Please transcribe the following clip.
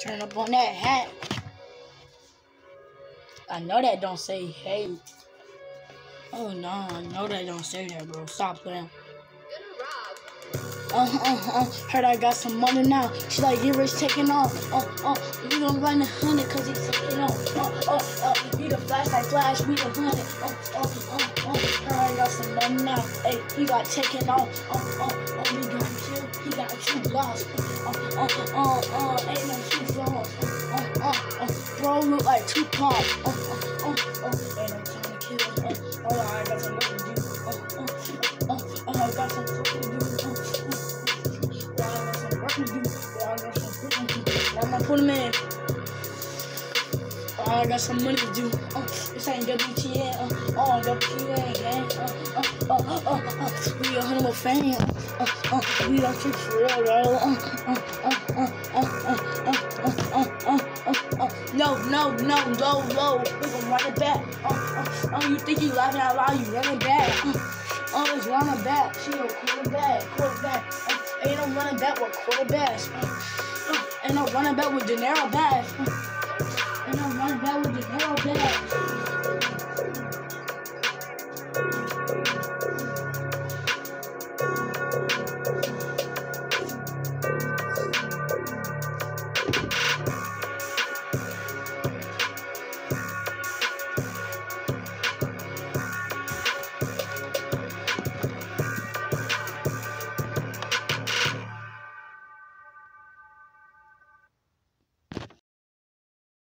Turn up on that hat. I know that don't say hey. Oh no, I know that don't say that, bro. Stop playing. Uh, uh, uh, heard I got some money now. She like, get rich taking off. Uh, uh, we gon' run the hundred cause he's taking off. Uh, uh, uh, we the flash like flash, we the hundred. Uh, uh, uh, uh, heard I got some money now. Hey, he got taken off. Uh, uh, uh, we got two, he got two lost. Uh, uh, uh, uh, ain't no look like Tupac. Oh, oh, oh, oh, and I'm trying to kill. Oh, oh, I got some work to do. Oh, oh, oh, oh, I got some work to do. Oh, oh, I got some work to do. I got some work to do. Am in? Oh, I got some money to do. Oh, this ain't WTA. Oh, WTA, gang. Oh, oh, oh, oh, oh, oh. We a hundred of fame. Oh, oh, we don't treat for real. Oh, oh, oh, oh, oh, oh, oh, oh no, no, no, low. We gon' run it back. Oh, oh, oh, you think you laughing out loud? You running back. Uh, oh, it's running back. She a quarterback, quarterback. Uh, ain't no running back with quarterbacks. Uh, ain't no running back with De Niro no back with